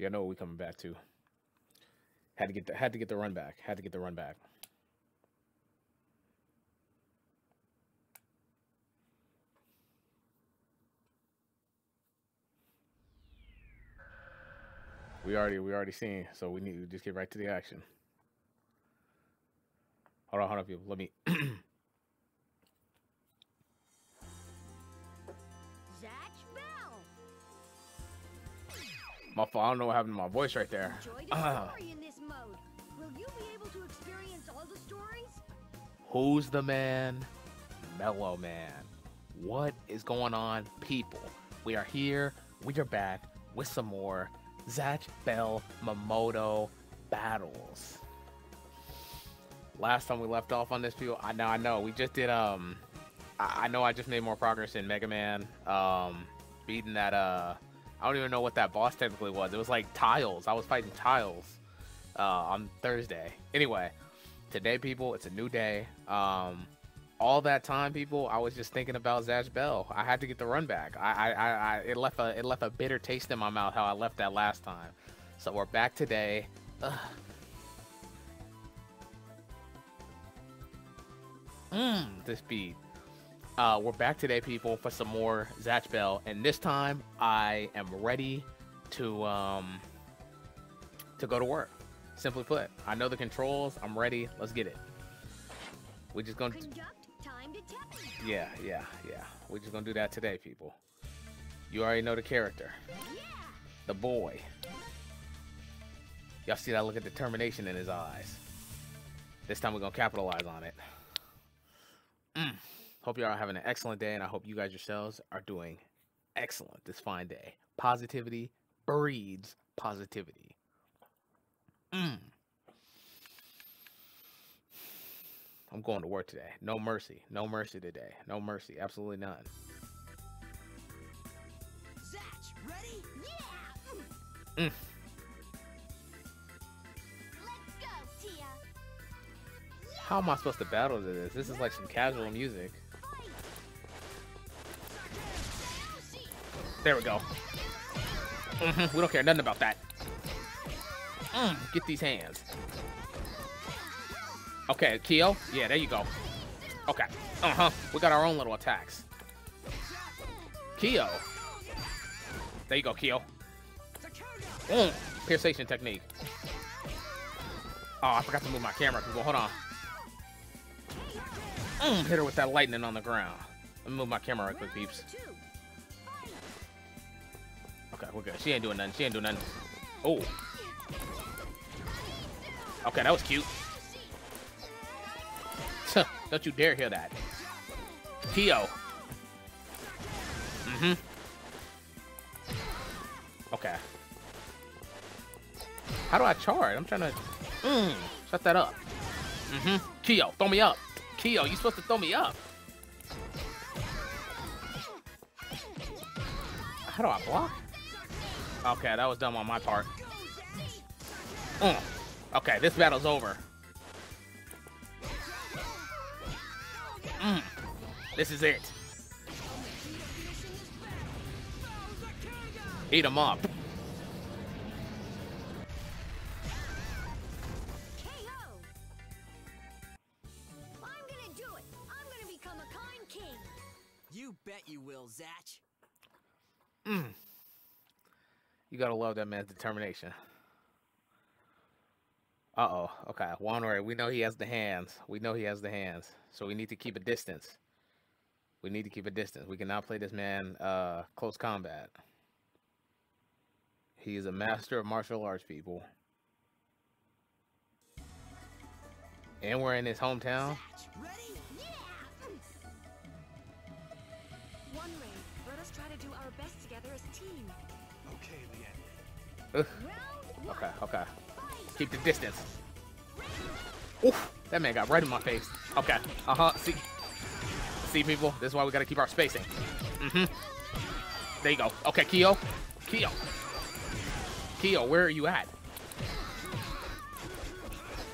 You know what we coming back to. Had to get the had to get the run back. Had to get the run back. We already we already seen, so we need to just get right to the action. Hold on, hold on, people. Let me. my. I don't know what happened to my voice right there. Uh, story in this mode. Will you be able to experience all the who's the man? Melloman. What is going on, people? We are here. We are back with some more Zatch Bell Mamodo battles. Last time we left off on this, people. I know, I know. We just did. Um, I, I know. I just made more progress in Mega Man. Um, beating that. Uh, I don't even know what that boss technically was. It was like tiles. I was fighting tiles. Uh, on Thursday. Anyway, today, people, it's a new day. Um, all that time, people, I was just thinking about Zatch Bell. I had to get the run back. I, I, I, I it left a, it left a bitter taste in my mouth how I left that last time. So we're back today. Mmm, this beat. Uh, we're back today, people, for some more Zatch Bell, and this time I am ready to um to go to work. Simply put, I know the controls. I'm ready. Let's get it. We're just gonna, Conduct time to test. yeah, yeah, yeah. We're just gonna do that today, people. You already know the character, Yeah. the boy. Y'all see that look of determination in his eyes. This time we're gonna capitalize on it. Mm. Hope y'all are having an excellent day, and I hope you guys yourselves are doing excellent this fine day. Positivity breeds positivity. Mm. I'm going to work today. No mercy. No mercy today. No mercy. Absolutely none. Zatch, ready? Yeah. Mm. Let's go, Tia. How am I supposed to battle to this? This is like some casual music. There we go. hmm We don't care nothing about that. Mm, get these hands. Okay, Kiyo. Yeah, there you go. Okay. Uh huh. We got our own little attacks. Kiyo. There you go, Kiyo. Mm, piercing technique. Oh, I forgot to move my camera. Hold on. Mm, hit her with that lightning on the ground. Let me move my camera right quick, peeps. Okay, we're good. She ain't doing nothing. She ain't doing nothing. Oh. Okay, that was cute. Don't you dare hear that. Kiyo. Mm-hmm. Okay. How do I charge? I'm trying to... Mm, shut that up. Mm-hmm. Kiyo, throw me up. Kiyo, you supposed to throw me up. How do I block? Okay, that was dumb on my part. Mm. Okay, this battle's over. Mm. This is it. Eat him up. KO. I'm gonna do it. I'm gonna become a kind king. You bet you will, Zatch. Mm. You gotta love that man's determination. Uh oh. Okay. Wonrei. We know he has the hands. We know he has the hands. So we need to keep a distance. We need to keep a distance. We cannot play this man uh close combat. He is a master of martial arts, people. And we're in his hometown. Yeah. One ring. Let us try to do our best together as a team. Ugh. Okay, okay. Keep the distance. Oof, that man got right in my face. Okay, uh-huh, see. See, people, this is why we gotta keep our spacing. Mm-hmm. There you go. Okay, Kiyo. Kiyo. Kiyo, where are you at?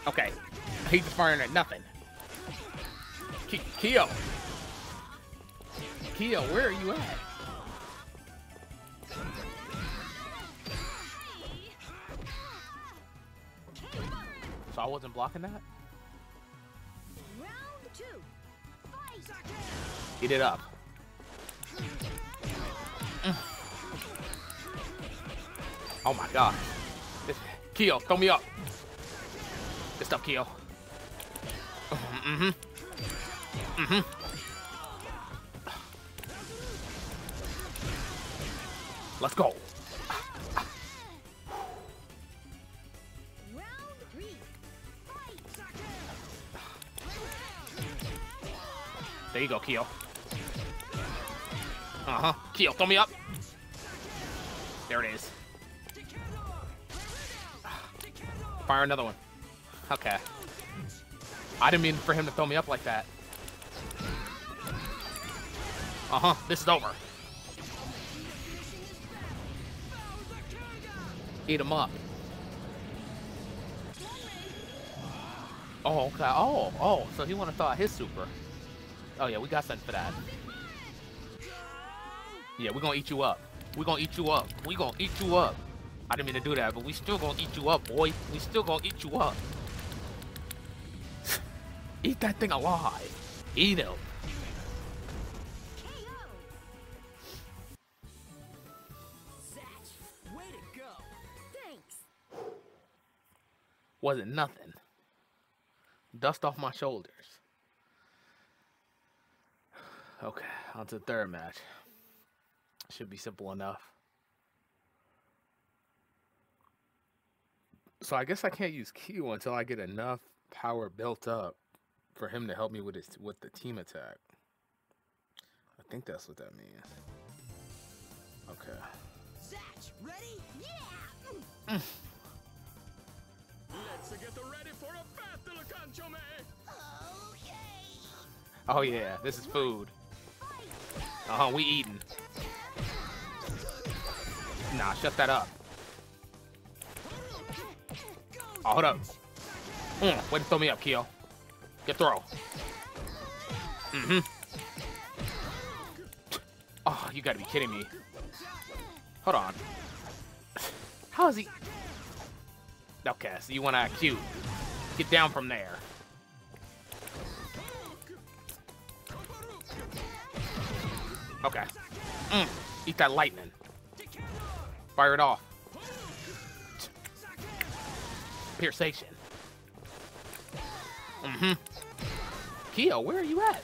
Okay. He's firing at nothing. Ke Kiyo. Kiyo, where are you at? I wasn't blocking that? Round two. Fight. Eat it up. Oh my god. This, Kiyo, throw me up. Good stuff, Kiyo. Mm-hmm. Mm-hmm. Let's go. There you go, Kiyo. Uh-huh. Kiyo, throw me up. There it is. Fire another one. Okay. I didn't mean for him to throw me up like that. Uh-huh. This is over. Eat him up. Oh, okay. Oh, oh. So he want to thaw his super. Oh, yeah. We got something for that. Yeah, we're gonna eat you up. We're gonna eat you up. we gonna eat you up. I didn't mean to do that, but we still gonna eat you up, boy. We still gonna eat you up. eat that thing alive. Eat him. Wasn't nothing. Dust off my shoulders. Okay, on to the third match. Should be simple enough. So I guess I can't use Q until I get enough power built up for him to help me with his with the team attack. I think that's what that means. Okay. Zatch, ready? Yeah. Mm. Let's get ready for a battle, Kanchome! Okay. Oh yeah, this is food. Uh huh, we eating. Nah, shut that up. Oh, hold up. Mm, way to throw me up, Kiyo. Get throw. Mm-hmm. Oh, you gotta be kidding me. Hold on. How is he? Okay, so you wanna act cute. Get down from there. Okay. Mm, eat that lightning. Fire it off. Piercation. Mm-hmm. Kiyo, where are you at?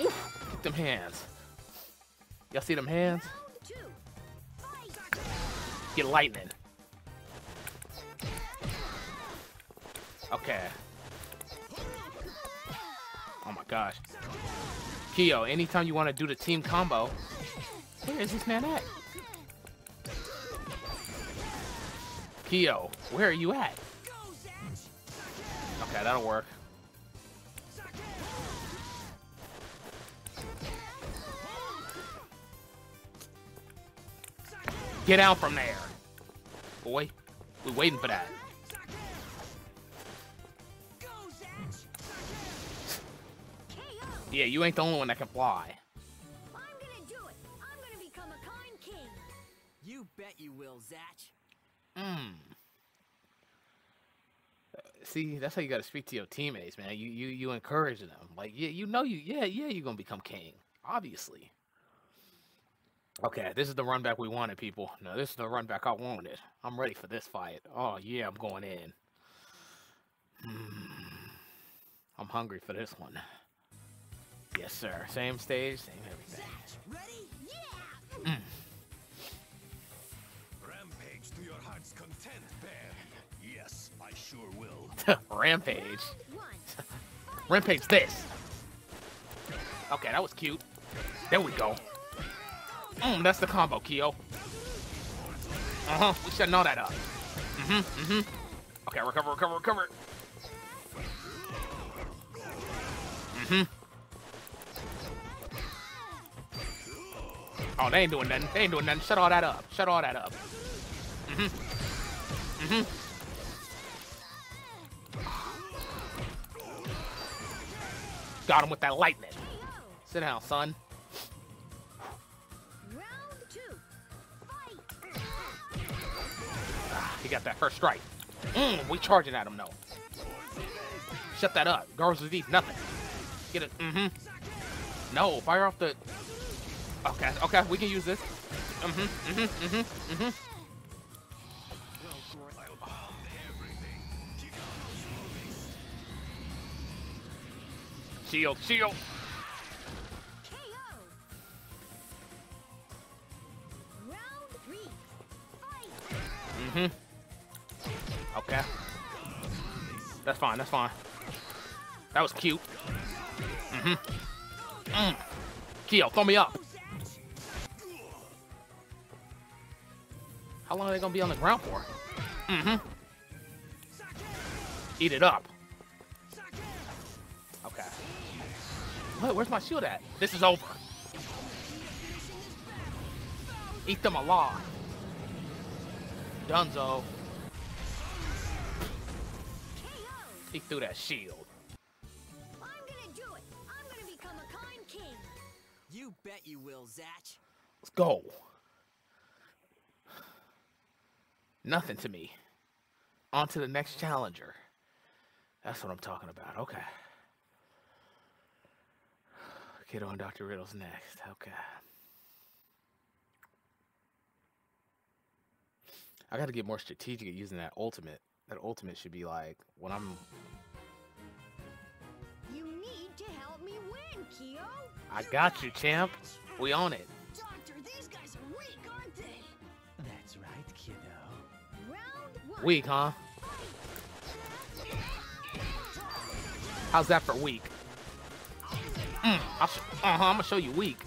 Oof, Get them hands. Y'all see them hands? Get lightning. Okay. Oh my gosh. Kiyo, anytime you want to do the team combo, where is this man at? Kiyo, where are you at? Okay, that'll work. Get out from there. Boy, We're waiting for that. Yeah, you ain't the only one that can fly. I'm gonna do it. I'm gonna become a kind king. You bet you will, Zatch. Mm. See, that's how you got to speak to your teammates, man. You you you encourage them. Like, yeah, you know you yeah, yeah, you're going to become king, obviously. Okay, this is the run back we wanted, people. No, this is the run back I wanted. I'm ready for this fight. Oh, yeah, I'm going in. Hmm. I'm hungry for this one. Yes, sir. Same stage, same everything. Zatch, ready? Yeah. Rampage to your heart's content, Bari. Yes, I sure will. Rampage. Rampage this. Okay, that was cute. There we go. Mm, that's the combo, Kiyo. Uh-huh, we shutting all that up. Mm-hmm, mm-hmm. Okay, recover, recover, recover. Oh, they ain't doing nothing. They ain't doing nothing. Shut all that up. Shut all that up. Mm-hmm. Mm-hmm. Got him with that lightning. Sit down, son. Ah, he got that first strike. Mm, we charging at him though. Shut that up. Girls with these, nothing. Get it. Mm-hmm. No, fire off the. Okay, okay, we can use this. Mm-hmm, mm-hmm, mm-hmm, mm-hmm. Shield, shield. Mm-hmm. Okay. That's fine, that's fine. That was cute. Mm-hmm. Mm. Kiyo, throw me up. How long are they gonna be on the ground for? Mm-hmm. Eat it up. Okay. What? Where's my shield at? This is over. Eat them alive. Dunzo. KO. He threw that shield. I'm gonna do it. I'm gonna become a kind king. You bet you will, Zatch. Let's go. Nothing to me. On to the next challenger. That's what I'm talking about. Okay. Kiddo and Dr. Riddles next. Okay. I got to get more strategic at using that ultimate. That ultimate should be like when I'm. You need to help me win, Kiyo. I got you, champ. We on it. Doctor, these guys are weak, aren't they? That's right, kiddo. Weak, huh? How's that for weak? Mm, I'll sh- uh-huh, I'm gonna show you weak.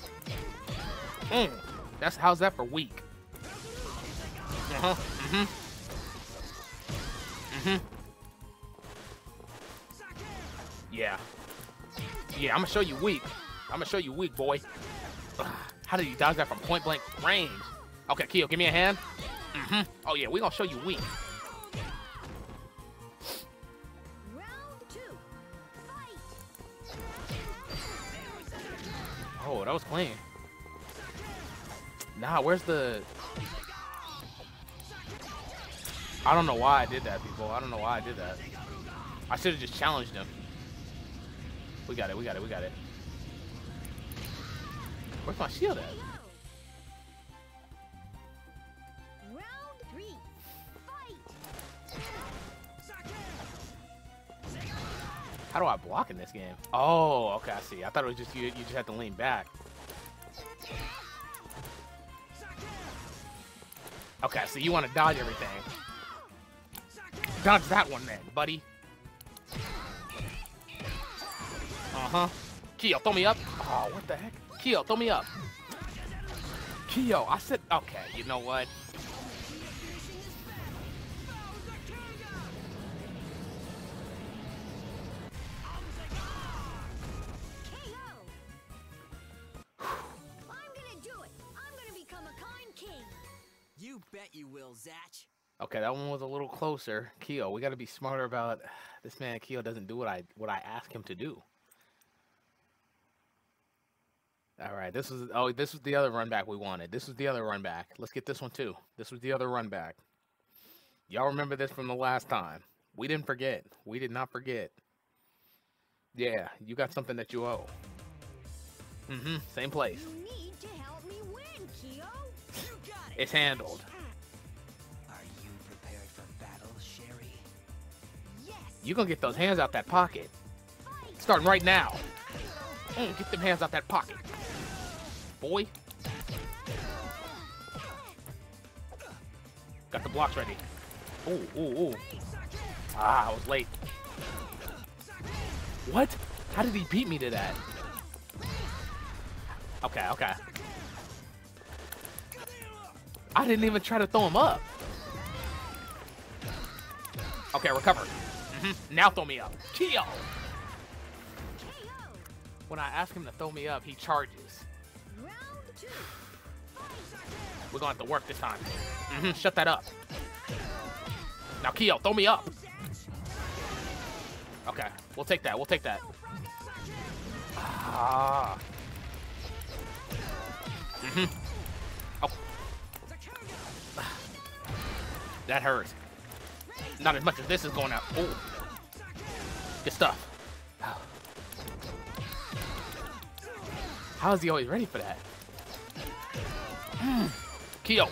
Mm, that's how's that for weak? Uh-huh. Mm-hmm. Mm-hmm. Yeah. Yeah, I'm gonna show you weak. I'm gonna show you weak, boy. Ugh, How did you dodge that from point blank range? Okay, Kiyo, give me a hand. Mm-hmm. Oh yeah, we gonna show you weak. Round two. Fight. Oh, that was clean. Nah, where's the... I don't know why I did that, people. I don't know why I did that. I should have just challenged him. We got it, we got it, we got it. Where's my shield at? How do I block in this game? Oh, okay, I see. I thought it was just you, you just had to lean back. Okay, so you want to dodge everything. Dodge that one then, buddy. Uh-huh. Kiyo, throw me up. Oh, what the heck? Kiyo, throw me up. Kiyo, I said, okay, you know what? Bet you will, Zatch. Okay, that one was a little closer. Kiyo, we got to be smarter about this man. Kiyo doesn't do what I what I ask him to do. All right, this was oh this was the other run back we wanted. This was the other run back. Let's get this one too. This was the other run back. Y'all remember this from the last time? We didn't forget. We did not forget. Yeah, you got something that you owe. Mm-hmm. Same place. You need to help me win, Kiyo. You got it. It's handled. Yes. You gonna get those hands out that pocket. Starting right now. Mm, get them hands out that pocket. Boy. Got the blocks ready. Ooh, ooh, ooh. Ah, I was late. What? How did he beat me to that? Okay, okay. I didn't even try to throw him up. Okay, recover. Hmm Now throw me up. KO. When I ask him to throw me up, he charges. We're gonna have to work this time. hmm Shut that up. Now, Kiyo, throw me up. Okay, we'll take that. We'll take that. Ah. hmm Oh. That hurt. Not as much as this is going out. Oh. Good stuff. How is he always ready for that? Mm. Kiyo.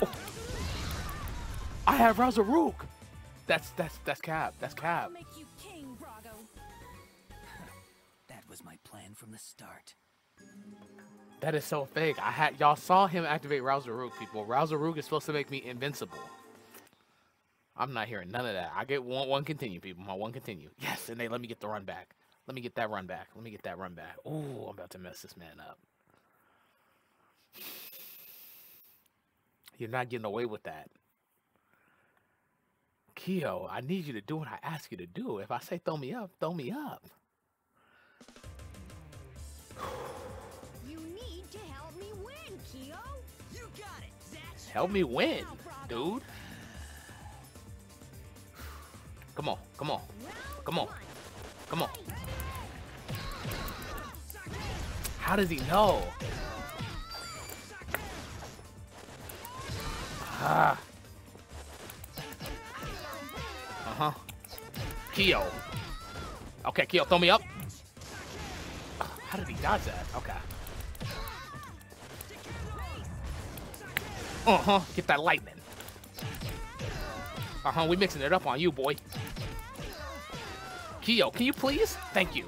Oh. I have Rauzaruk. That's that's that's Cab. That's Cap. I'll make you king, That was my plan from the start. That is so fake. I had y'all saw him activate Rauzaruk, people. Rauzaruk is supposed to make me invincible. I'm not hearing none of that. I get one one continue, people. My one continue. Yes, and they let me get the run back. Let me get that run back. Let me get that run back. Oh, I'm about to mess this man up. You're not getting away with that. Kiyo, I need you to do what I ask you to do. If I say throw me up, throw me up. You need to help me win, Kiyo. You got it, Zatch! Help me win, dude. Come on, come on, come on, come on. How does he know? Ah. Uh huh. Kiyo. Okay, Kiyo, throw me up. How did he dodge that? Okay. Uh huh. Get that lightning. Uh huh. We mixing it up on you, boy. Kiyo, can you please? Thank you.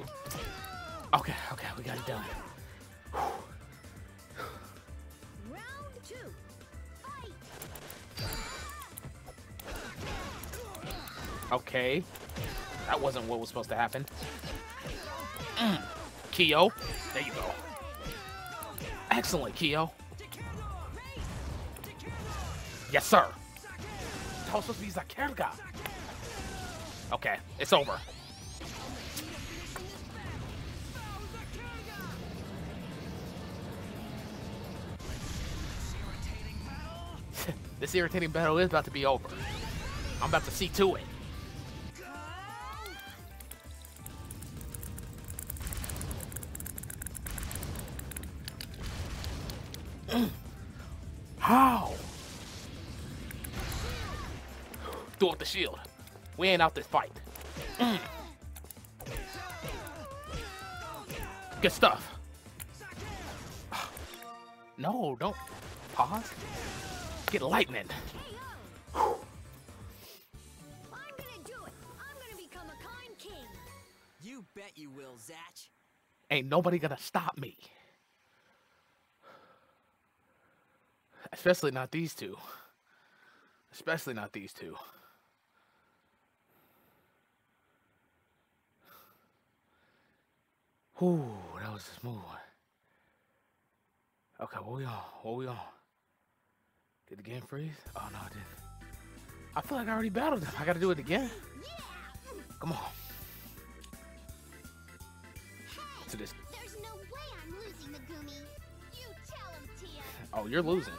Okay, okay, we got it done. Okay. That wasn't what was supposed to happen. Mm. There you go. Excellent, Kiyo. Yes, sir. Was supposed to be Zakeruga. Okay, it's over. this irritating battle is about to be over. I'm about to see to it. How? It with the shield. We ain't out this fight. Good stuff. No, don't pause. Get lightning. KO. I'm gonna do it. I'm gonna become a kind king. You bet you will, Zatch. Ain't nobody gonna stop me. Especially not these two. Especially not these two. Whew, that was a smooth one. Okay, what we on? What we on? Did the game freeze? Oh no, it didn't. I feel like I already battled him. I gotta do it again. Yeah. Come on. To this. There's no way I'm losing Megumi. You tell him, Tia. Oh, you're losing.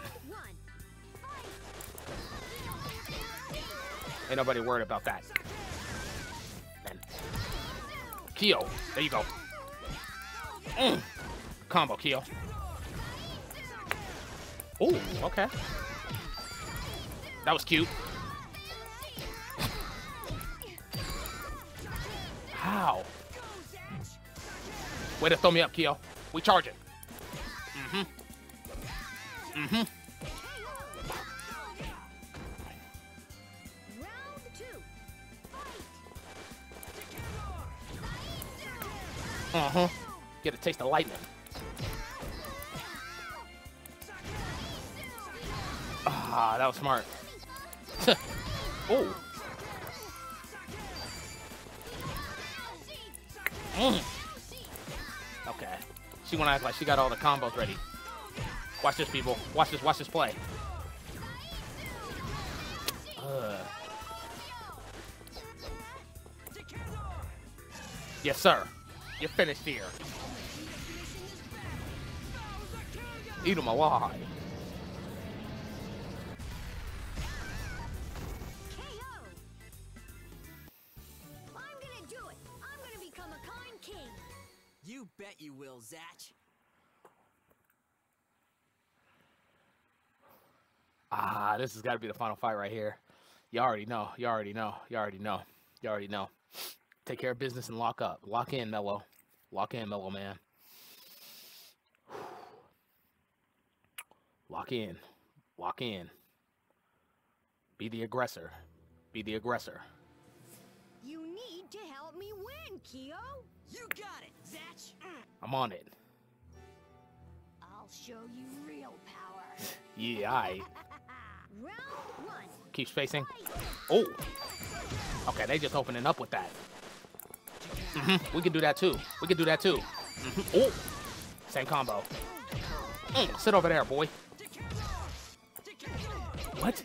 Ain't nobody worried about that. Then. Kiyo, there you go. Mm. Combo, Kiyo. Ooh, okay. That was cute. How? Way to throw me up, Kiyo. We charge it. Mm-hmm. Mm-hmm. Uh-huh. Get a taste of lightning. Ah, that was smart. oh. Mm. Okay. She wanna act like she got all the combos ready. Watch this, people. Watch this. Watch this play. Ugh. Yes, sir. You're finished here. Eat him alive. This has got to be the final fight right here. You already know. You already know. You already know. You already know. Take care of business and lock up. Lock in, Mello. Lock in, Mello man. Lock in. Lock in. Be the aggressor. Be the aggressor. You need to help me win, Kiyo. You got it, Zatch. Mm. I'm on it. I'll show you real power. Yeah, I. keep spacing. Oh. Okay, they just opening up with that. hmm We can do that too. We can do that too. hmm Oh. Same combo. Mm, sit over there, boy. What?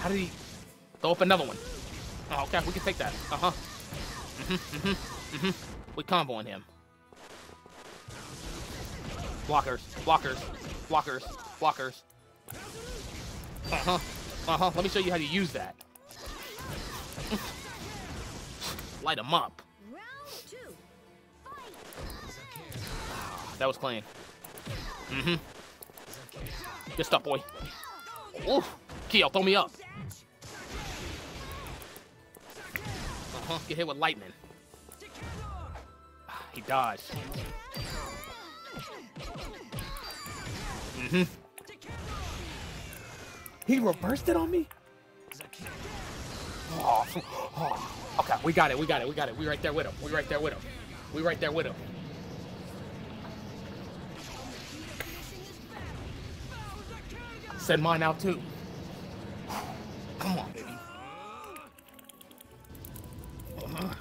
How did he throw up another one? Oh, okay, we can take that. Uh huh. hmm hmm hmm We comboing him. Blockers, blockers, blockers, blockers. Uh huh. Uh huh. Let me show you how to use that. Light him up. That was clean. Mm-hmm. Good stuff, boy. Oof. Kiyo, throw me up. Uh-huh. Get hit with lightning. He dodged. Mm-hmm. He reversed it on me? Oh, oh. Okay, we got it, we got it, we got it. We right there with him. We right there with him. We right there with him. Send mine out too. Come on, baby.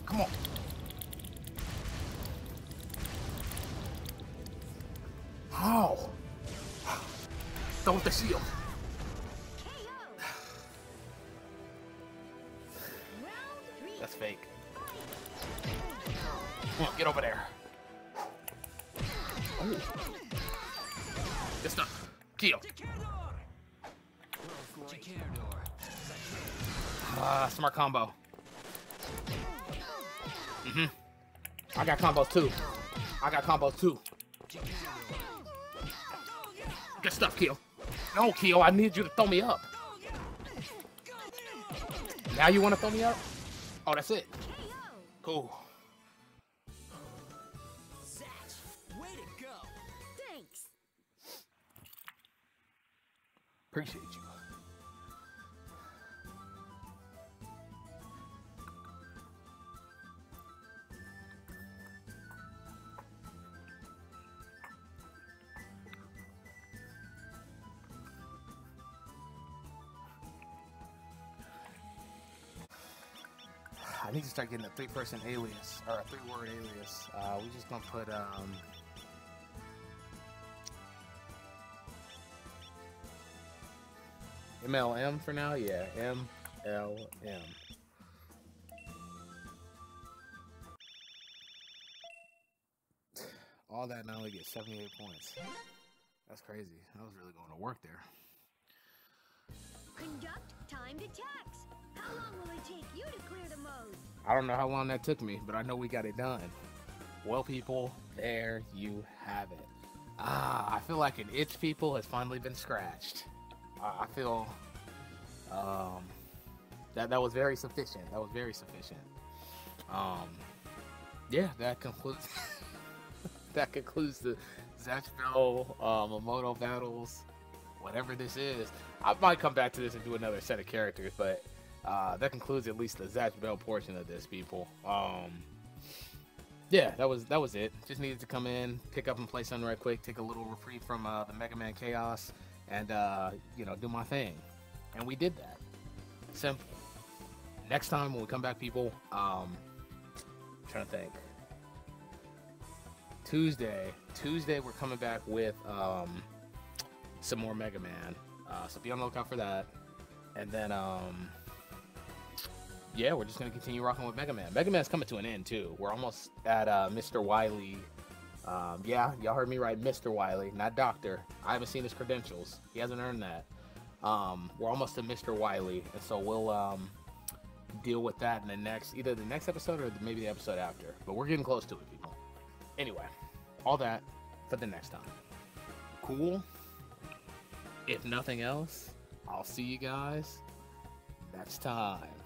Come on. How? With the shield. Fake. Come on, get over there. Oh. Good stuff. Kiyo. Ah, smart combo. Mm-hmm. I got combos too. I got combos too. Good stuff, Kiyo. No, Kiyo, I need you to throw me up. Now you want to throw me up? Oh, that's it. Cool. Zatch, way to go. Thanks. Appreciate you. I need to start getting a three-person alias or a three-word alias. Uh, we just gonna put um, MLM for now? Yeah, MLM. All that and I only get 78 points. That's crazy. I was really going to work there. Conduct timed attacks. I don't know how long that took me, but I know we got it done. Well, people, there you have it. Ah, I feel like an itch, people, has finally been scratched. I I feel um, that that was very sufficient. That was very sufficient. Um, yeah, that concludes. that concludes the Zatch Bell uh, Mamodo battles. Whatever this is, I might come back to this and do another set of characters, but uh, that concludes at least the Zatch Bell portion of this, people. Um, yeah, that was that was it. Just needed to come in, pick up and play something right quick, take a little reprieve from uh, the Mega Man Chaos, and uh, you know do my thing. And we did that. Simple. Next time when we come back, people, um, I'm trying to think. Tuesday, Tuesday we're coming back with um, some more Mega Man. Uh, so be on the lookout for that. And then um, yeah, we're just gonna continue rocking with Mega Man. Mega Man's coming to an end too. We're almost at uh, Mr. Wily. Um, yeah, y'all heard me right, Mr. Wily, not Doctor. I haven't seen his credentials. He hasn't earned that. Um, we're almost to Mr. Wily, and so we'll um, deal with that in the next, either the next episode or maybe the episode after. But we're getting close to it, people. Anyway, all that for the next time. Cool. If nothing else, I'll see you guys next time.